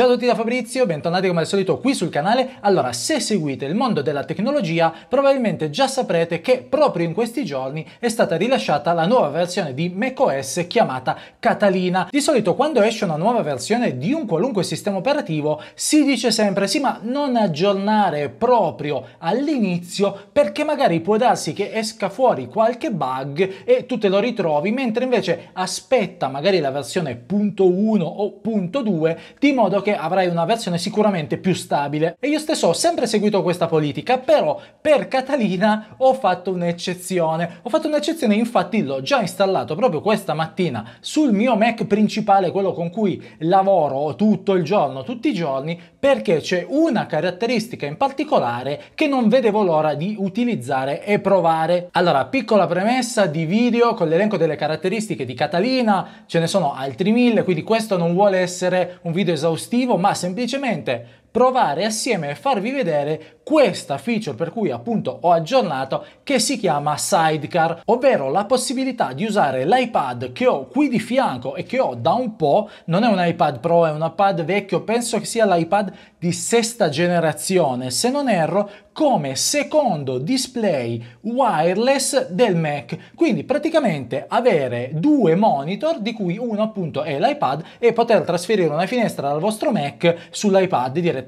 Ciao a tutti da Fabrizio, bentornati come al solito qui sul canale. Allora, se seguite il mondo della tecnologia, probabilmente già saprete che proprio in questi giorni è stata rilasciata la nuova versione di macOS chiamata Catalina. Di solito quando esce una nuova versione di un qualunque sistema operativo si dice sempre sì ma non aggiornare proprio all'inizio perché magari può darsi che esca fuori qualche bug e tu te lo ritrovi, mentre invece aspetta magari la versione .1 o .2 di modo che che avrai una versione sicuramente più stabile. E io stesso ho sempre seguito questa politica, però per Catalina ho fatto un'eccezione. Ho fatto un'eccezione, infatti l'ho già installato proprio questa mattina sul mio Mac principale, quello con cui lavoro tutto il giorno, tutti i giorni, perché c'è una caratteristica in particolare che non vedevo l'ora di utilizzare e provare. Allora, piccola premessa di video con l'elenco delle caratteristiche di Catalina, ce ne sono altri mille, quindi questo non vuole essere un video esaustivo motivo, ma semplicemente provare assieme e farvi vedere questa feature per cui appunto ho aggiornato che si chiama Sidecar, ovvero la possibilità di usare l'iPad che ho qui di fianco e che ho da un po', non è un iPad Pro, è un iPad vecchio, penso che sia l'iPad di sesta generazione, se non erro, come secondo display wireless del Mac. Quindi praticamente avere due monitor di cui uno appunto è l'iPad e poter trasferire una finestra dal vostro Mac sull'iPad direttamente.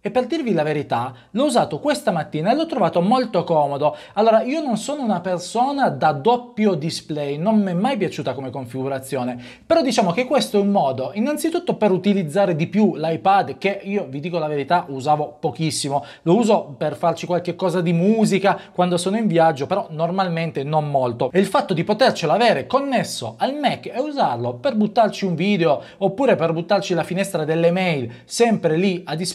E per dirvi la verità, l'ho usato questa mattina e l'ho trovato molto comodo. Allora, io non sono una persona da doppio display, non mi è mai piaciuta come configurazione, però diciamo che questo è un modo innanzitutto per utilizzare di più l'iPad che io vi dico la verità usavo pochissimo, lo uso per farci qualche cosa di musica quando sono in viaggio, però normalmente non molto. E il fatto di potercelo avere connesso al Mac e usarlo per buttarci un video oppure per buttarci la finestra delle mail sempre lì a disposizione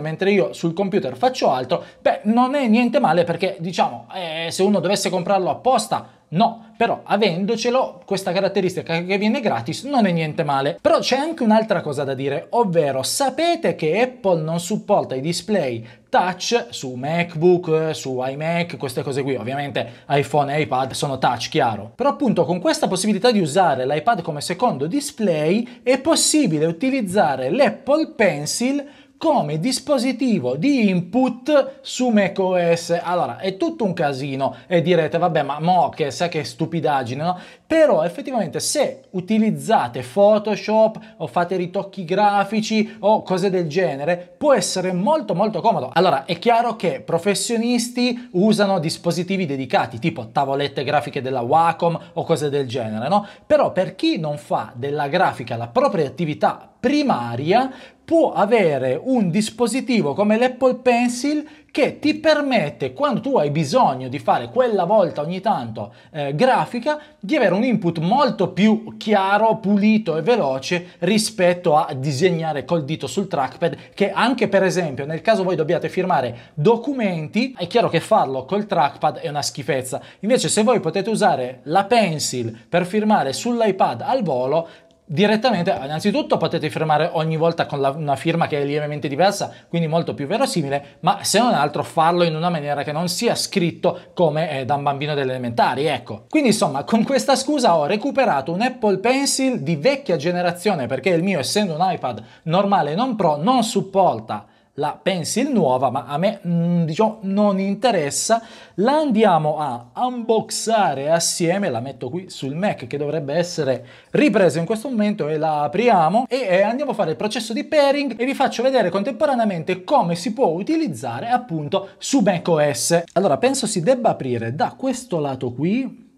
mentre io sul computer faccio altro, beh, non è niente male perché diciamo, eh, se uno dovesse comprarlo apposta, No, però avendocelo, questa caratteristica che viene gratis non è niente male. Però c'è anche un'altra cosa da dire, ovvero sapete che Apple non supporta i display touch su MacBook, su iMac, queste cose qui, ovviamente iPhone e iPad sono touch, chiaro. Però appunto con questa possibilità di usare l'iPad come secondo display è possibile utilizzare l'Apple Pencil come dispositivo di input su macOS. Allora, è tutto un casino e direte, vabbè, ma mo che sai che stupidaggine, no? Però effettivamente se utilizzate Photoshop o fate ritocchi grafici o cose del genere, può essere molto molto comodo. Allora, è chiaro che professionisti usano dispositivi dedicati, tipo tavolette grafiche della Wacom o cose del genere, no? Però per chi non fa della grafica la propria attività primaria può avere un dispositivo come l'Apple Pencil che ti permette, quando tu hai bisogno di fare quella volta ogni tanto eh, grafica, di avere un input molto più chiaro, pulito e veloce rispetto a disegnare col dito sul trackpad, che anche per esempio nel caso voi dobbiate firmare documenti, è chiaro che farlo col trackpad è una schifezza. Invece se voi potete usare la pencil per firmare sull'iPad al volo, direttamente, innanzitutto potete firmare ogni volta con la, una firma che è lievemente diversa, quindi molto più verosimile, ma se non altro farlo in una maniera che non sia scritto come è da un bambino delle elementari, ecco. Quindi insomma, con questa scusa ho recuperato un Apple Pencil di vecchia generazione, perché il mio essendo un iPad normale non Pro non supporta la pencil nuova, ma a me mm, diciamo non interessa, la andiamo a unboxare assieme, la metto qui sul Mac che dovrebbe essere ripresa in questo momento e la apriamo e andiamo a fare il processo di pairing e vi faccio vedere contemporaneamente come si può utilizzare appunto su macOS. Allora penso si debba aprire da questo lato qui,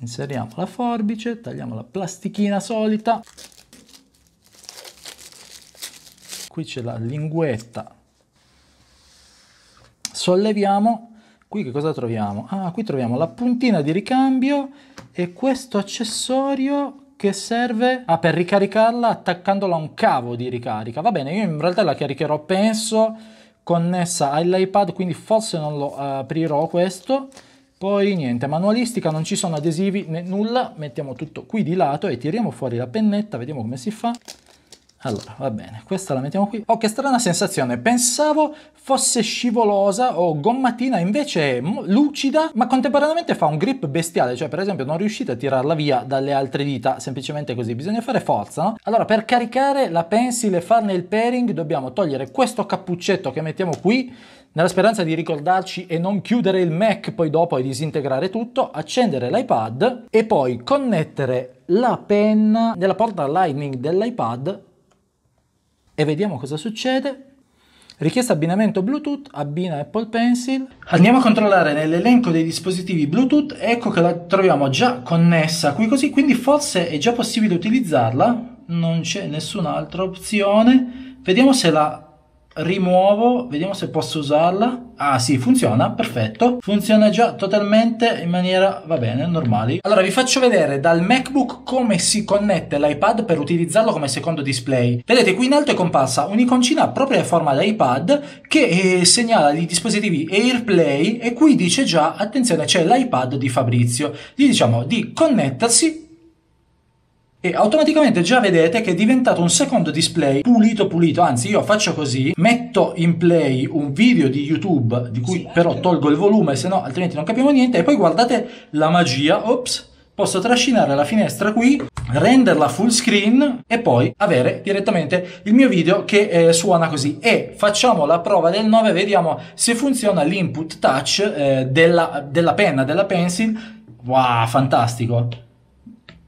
inseriamo la forbice, tagliamo la plastichina solita qui c'è la linguetta. Solleviamo. Qui che cosa troviamo? ah qui troviamo la puntina di ricambio e questo accessorio che serve ah, per ricaricarla attaccandola a un cavo di ricarica. Va bene io in realtà la caricherò penso connessa all'iPad quindi forse non lo aprirò questo. Poi niente, manualistica, non ci sono adesivi né nulla, mettiamo tutto qui di lato e tiriamo fuori la pennetta, vediamo come si fa Allora, va bene, questa la mettiamo qui. Oh, che strana sensazione. Pensavo fosse scivolosa o gommatina, invece è lucida, ma contemporaneamente fa un grip bestiale. Cioè, per esempio, non riuscite a tirarla via dalle altre dita, semplicemente così. Bisogna fare forza, no? Allora, per caricare la pencil e farne il pairing, dobbiamo togliere questo cappuccetto che mettiamo qui, nella speranza di ricordarci e non chiudere il Mac poi dopo e disintegrare tutto, accendere l'iPad e poi connettere la penna nella porta Lightning dell'iPad e vediamo cosa succede. Richiesta abbinamento Bluetooth, abbina Apple Pencil. Andiamo a controllare nell'elenco dei dispositivi Bluetooth, ecco che la troviamo già connessa qui così, quindi forse è già possibile utilizzarla, non c'è nessun'altra opzione. Vediamo se la rimuovo, vediamo se posso usarla. Ah sì, funziona, perfetto. Funziona già totalmente in maniera, va bene, normali. Allora vi faccio vedere dal MacBook come si connette l'iPad per utilizzarlo come secondo display. Vedete qui in alto è comparsa un'iconcina proprio a forma di iPad che eh, segnala i dispositivi AirPlay e qui dice già, attenzione, c'è l'iPad di Fabrizio. Gli diciamo di connettersi e automaticamente già vedete che è diventato un secondo display pulito pulito, anzi io faccio così, metto in play un video di YouTube di cui sì, però tolgo il volume, se no altrimenti non capiamo niente e poi guardate la magia, ops, posso trascinare la finestra qui, renderla full screen e poi avere direttamente il mio video che eh, suona così. E facciamo la prova del 9, vediamo se funziona l'input touch eh, della, della penna, della pencil. Wow, fantastico!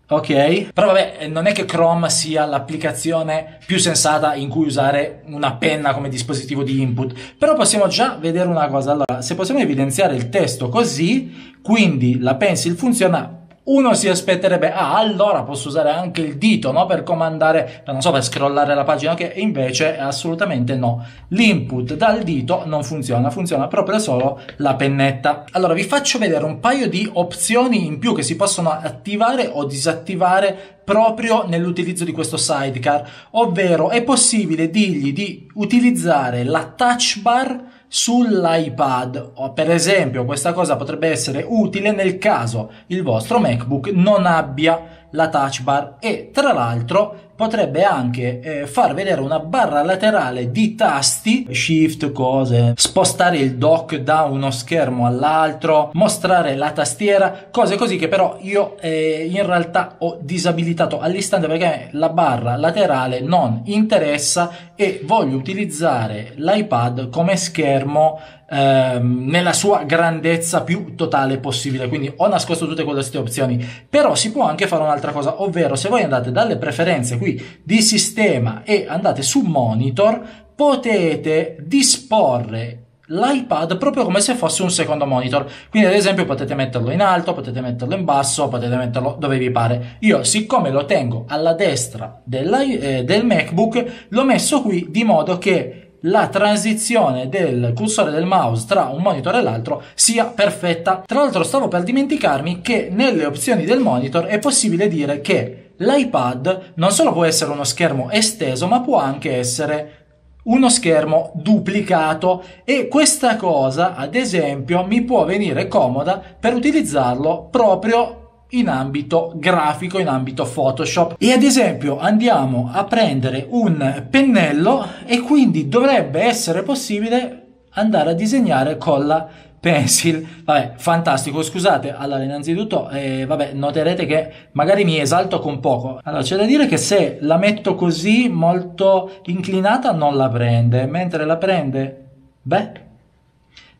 Ok? Però vabbè, eh, non è che Chrome sia l'applicazione più sensata in cui usare una penna come dispositivo di input. Però possiamo già vedere una cosa. Allora, se possiamo evidenziare il testo così, quindi la pencil funziona uno si aspetterebbe, ah, allora posso usare anche il dito, no? Per comandare, non so, per scrollare la pagina, che invece assolutamente no. L'input dal dito non funziona, funziona proprio solo la pennetta. Allora vi faccio vedere un paio di opzioni in più che si possono attivare o disattivare proprio nell'utilizzo di questo sidecar, ovvero è possibile dirgli di utilizzare la touch bar sull'iPad. Per esempio questa cosa potrebbe essere utile nel caso il vostro MacBook non abbia la touch bar e tra l'altro potrebbe anche eh, far vedere una barra laterale di tasti, shift, cose, spostare il dock da uno schermo all'altro, mostrare la tastiera, cose così che però io eh, in realtà ho disabilitato all'istante perché la barra laterale non interessa e voglio utilizzare l'iPad come schermo ehm, nella sua grandezza più totale possibile. Quindi ho nascosto tutte queste opzioni. Però si può anche fare un'altra cosa, ovvero se voi andate dalle preferenze qui di sistema e andate su monitor, potete disporre l'iPad proprio come se fosse un secondo monitor. Quindi, ad esempio, potete metterlo in alto, potete metterlo in basso, potete metterlo dove vi pare. Io, siccome lo tengo alla destra eh, del MacBook, l'ho messo qui di modo che la transizione del cursore del mouse tra un monitor e l'altro sia perfetta. Tra l'altro stavo per dimenticarmi che nelle opzioni del monitor è possibile dire che l'iPad non solo può essere uno schermo esteso, ma può anche essere uno schermo duplicato e questa cosa, ad esempio, mi può venire comoda per utilizzarlo proprio in ambito grafico, in ambito Photoshop. E ad esempio andiamo a prendere un pennello e quindi dovrebbe essere possibile andare a disegnare con la pencil. Vabbè, fantastico. Scusate, allora innanzitutto, eh, vabbè, noterete che magari mi esalto con poco. Allora, c'è da dire che se la metto così molto inclinata non la prende, mentre la prende, beh,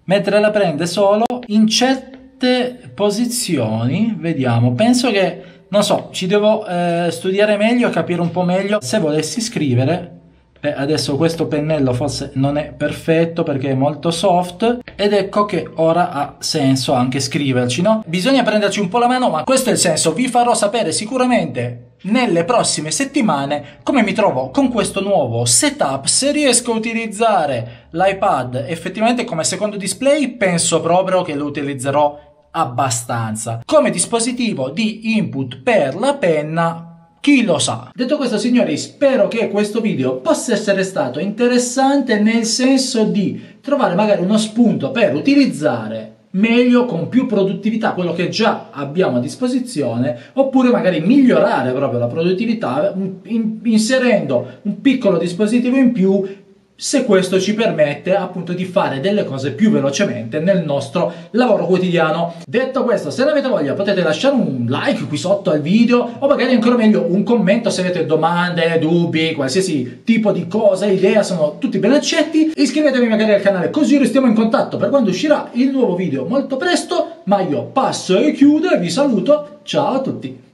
mentre la prende solo in certi sette posizioni, vediamo, penso che, non so, ci devo eh, studiare meglio, capire un po' meglio, se volessi scrivere, Beh, adesso questo pennello forse non è perfetto perché è molto soft ed ecco che ora ha senso anche scriverci, no? Bisogna prenderci un po' la mano, ma questo è il senso. Vi farò sapere sicuramente nelle prossime settimane come mi trovo con questo nuovo setup. Se riesco a utilizzare l'iPad effettivamente come secondo display, penso proprio che lo utilizzerò abbastanza. Come dispositivo di input per la penna chi lo sa. Detto questo signori spero che questo video possa essere stato interessante nel senso di trovare magari uno spunto per utilizzare meglio, con più produttività, quello che già abbiamo a disposizione, oppure magari migliorare proprio la produttività inserendo un piccolo dispositivo in più se questo ci permette appunto di fare delle cose più velocemente nel nostro lavoro quotidiano. Detto questo, se ne avete voglia potete lasciare un like qui sotto al video o magari ancora meglio un commento se avete domande, dubbi, qualsiasi tipo di cosa, idea, sono tutti ben accetti. Iscrivetevi magari al canale così restiamo in contatto per quando uscirà il nuovo video molto presto, ma io passo e chiudo e vi saluto. Ciao a tutti!